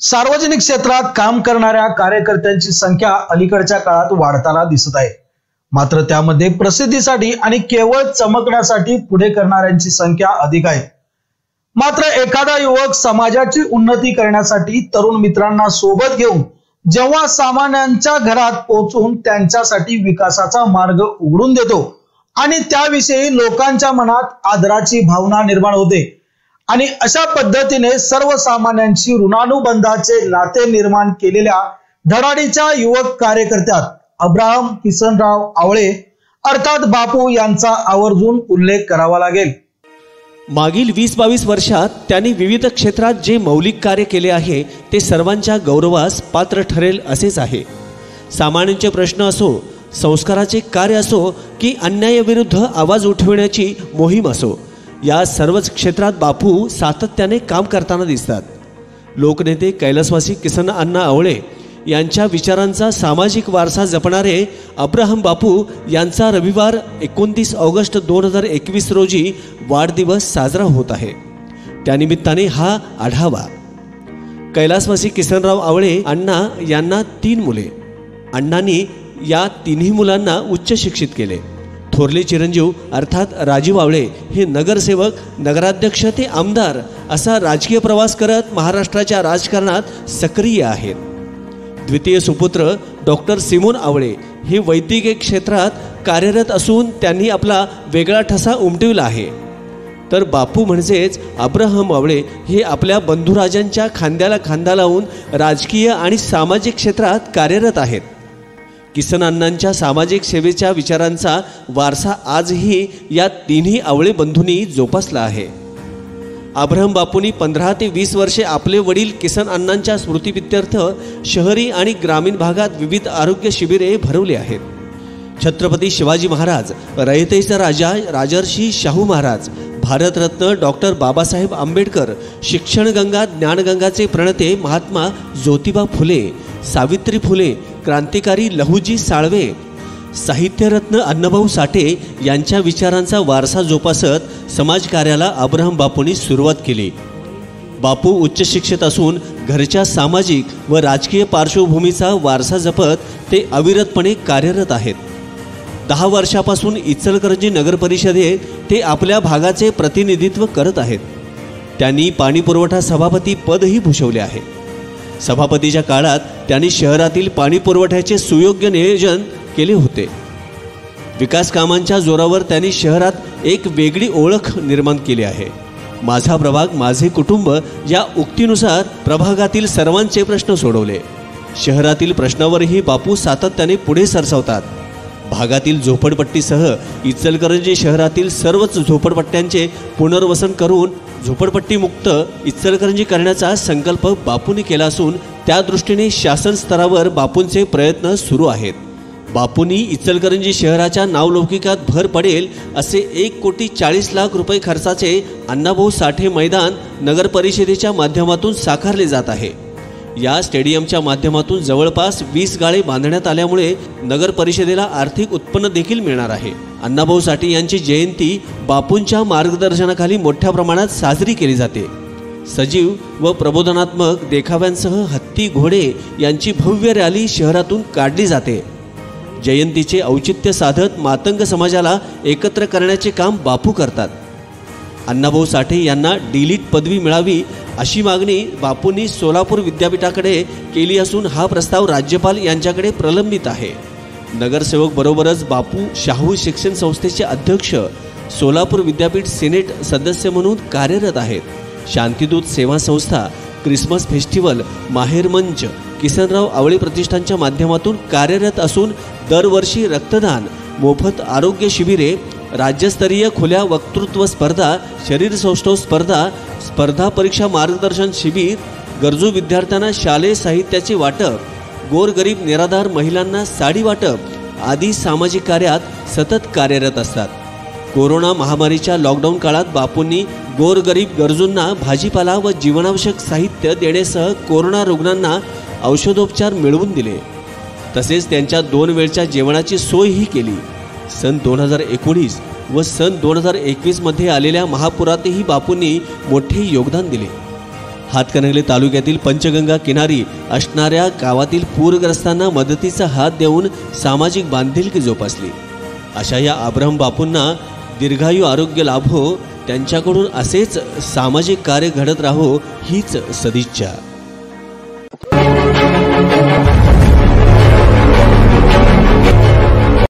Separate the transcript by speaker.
Speaker 1: सार्वजनिक क्षेत्रात काम करणाऱ्या कार्यकर्त्यांची संख्या अलीकडच्या काळात वाढताना दिसत आहे. मात्र त्यामध्ये प्रसिद्धीसाठी आणि केवळ चमकण्यासाठी पुढे करणाऱ्यांची संख्या अधिक आहे. मात्र एखादा युवक समाजाची उन्नती करण्यासाठी तरुण मित्रांना सोबत घेऊन जेव्हा सामान्यांच्या घरात पोहोचून त्यांच्यासाठी विकासाचा मार्ग उघडून देतो आणि त्याविषयी लोकांच्या मनात आदराची भावना निर्माण होते आणि अशा पद्धतीने सर्वसामान्यांशी ऋणानुबंधाचे नाते निर्माण केलेल्या धडाडीच्या युवक कार्यकर्त्यात अब्राहम किसनराव आवळे अर्थात बापू यांचा आवर्जून उल्लेख करावा लागेल.
Speaker 2: मागील वीस बावीस वर्षात त्यांनी विविध क्षेत्रात जे मौलिक कार्य केले आहे ते सर्वांच्या गौरवास पात्र ठरेल असेच आहे. सामान्यांचे प्रश्न असो संस्काराचे कार्य असो की अन्यायाविरुद्ध आवाज उठविण्याची मोहीम असो. या सर्वच क्षेत्रात बापू सातत्याने काम करताना दिसतात. लोकनेते कैलासवासी किसन अण्णा आवळे यांच्या विचारांचा सामाजिक वारसा जपणारे अब्राहम बापू यांचा रविवार एकोणतीस ऑगस्ट दोन हजार एकवीस रोजी वाढदिवस साजरा होत आहे. त्यानिमित्ताने हा आढावा. कैलासवासी किसनराव आवळे अण्णा यांना तीन मुले. अण्णांनी या तिन्ही मुलांना उच्च शिक्षित केले. थोरले चिरंजीव अर्थात राजीव आवळे हे नगरसेवक नगराध्यक्ष ते आमदार असा राजकीय प्रवास करत महाराष्ट्राच्या राजकारणात सक्रिय आहेत. द्वितीय सुपुत्र डॉक्टर सिमोन आवळे हे वैद्यकीय क्षेत्रात कार्यरत असून त्यांनी आपला वेगळा ठसा उमटविला आहे. तर बापू म्हणजेच अब्राहम आवळे हे आपल्या बंधुराजांच्या खांद्याला खांदा लावून राजकीय आणि सामाजिक क्षेत्रात कार्यरत आहेत. किसन अण्णांच्या सामाजिक सेवेच्या विचारांचा वारसा आजही या तिन्ही आवळे बंधूंनी जोपासला आहे. अब्राहम बापूंनी पंधरा ते वीस वर्षे आपले वडील किसन अण्णांच्या स्मृतीपित्यर्थ शहरी आणि ग्रामीण भागात विविध आरोग्य शिबिरे भरवली आहेत. छत्रपती शिवाजी महाराज रयतेचा राजा राजर्षी शाहू महाराज भारतरत्न डॉक्टर बाबासाहेब आंबेडकर शिक्षणगंगा ज्ञानगंगाचे प्रणते महात्मा ज्योतिबा फुले सावित्री फुले क्रांतिकारी लहुजी साळवे साहित्यरत्न अण्णाभाऊ साठे यांच्या विचारांचा वारसा जोपासत समाजकार्याला अब्राहम बापूंनी सुरुवात केली. बापू उच्च शिक्षित असून घरच्या सामाजिक व राजकीय पार्श्वभूमीचा वारसा जपत ते अविरतपणे कार्यरत आहेत. दहा वर्षापासून इचलकरंजी नगर परिषदेत ते आपल्या भागाचे प्रतिनिधित्व करत आहेत. त्यांनी पाणीपुरवठा सभापती पदही भूषवले आहे. सभापतीच्या काळात त्यांनी शहरातील पाणी पुरवठ्याचे सुयोग्य नियोजन केले होते. विकास कामांच्या जोरावर त्यांनी शहरात एक वेगळी ओळख निर्माण केली आहे. माझा प्रभाग माझे कुटुंब या उक्तीनुसार प्रभागातील सर्वांचे प्रश्न सोडवले. शहरातील प्रश्नावरही बापू सातत्याने पुढे सरसावतात. भागातील झोपडपट्टीसह इचलकरंजी शहरातील सर्वच झोपडपट्ट्यांचे पुनर्वसन करून झोपडपट्टीमुक्त इचलकरंजी करण्याचा संकल्प बापूंनी केला असून त्या दृष्टीने शासन स्तरावर बापूंचे प्रयत्न सुरू आहेत. बापूंनी इचलकरंजी शहराच्या नावलौकिकात भर पडेल असे एक कोटी चाळीस लाख रुपये खर्चाचे अण्णाभाऊ साठे मैदान नगरपरिषदेच्या माध्यमातून साकारले जात आहे. या स्टेडियमच्या माध्यमातून जवळपास वीस गाळे बांधण्यात आल्यामुळे नगर परिषदेला आर्थिक उत्पन्न देखील मिळणार आहे. अण्णाभाऊ साठे यांची जयंती बापूंच्या मार्गदर्शनाखाली मोठ्या प्रमाणात साजरी केली जाते. सजीव व प्रबोधनात्मक देखाव्यांसह हत्ती घोडे यांची भव्य रॅली शहरातून काढली जाते. जयंतीचे औचित्य साधत मातंग समाजाला एकत्र करण्याचे काम बापू करतात. अण्णाभाऊ साठे यांना डिलीट पदवी मिळावी अशी मागणी बापूंनी सोलापूर विद्यापीठाकडे केली असून हा प्रस्ताव राज्यपाल यांच्याकडे प्रलंबित आहे. नगरसेवक बरोबरच बापू शाहू शिक्षण संस्थेचे अध्यक्ष सोलापूर विद्यापीठ सिनेट सदस्य म्हणून कार्यरत आहेत. शांतीदूत सेवा संस्था क्रिसमस फेस्टिवल माहेर मंच किसनराव आवळे प्रतिष्ठानच्या माध्यमातून कार्यरत असून दरवर्षी रक्तदान मोफत आरोग्य शिबिरे राज्यस्तरीय खुल्या वक्तृत्व स्पर्धा शरीर सौष्ठव स्पर्धा स्पर्धा परीक्षा मार्गदर्शन शिबिर गरजू विद्यार्थ्यांना शालेय साहित्याचे वाटप गोरगरीब निराधार महिलांना साडी वाटप आदी सामाजिक कार्यात सतत कार्यरत असतात. कोरोना महामारीच्या लॉकडाऊन काळात बापूंनी गोरगरीब गरजूंना भाजीपाला व जीवनावश्यक साहित्य देण्यासह कोरोना रुग्णांना औषधोपचार मिळवून दिले. तसेच त्यांच्या दोन वेळच्या जेवणाची सोयही केली. सन दोन हजार एकोणीस व सन दोन हजार एकवीसमध्ये आलेल्या महापुरातही बापूंनी मोठे योगदान दिले. हातकणंगले तालुक्यातील पंचगंगा किनारी असणाऱ्या गावातील पूरग्रस्तांना मदतीचा हात देऊन सामाजिक बांधिलकी जोपासली. अशा या अब्राहम बापूंना दीर्घायू आरोग्य लाभो त्यांच्याकडून असेच सामाजिक कार्य घडत राहो हीच सदिच्छा.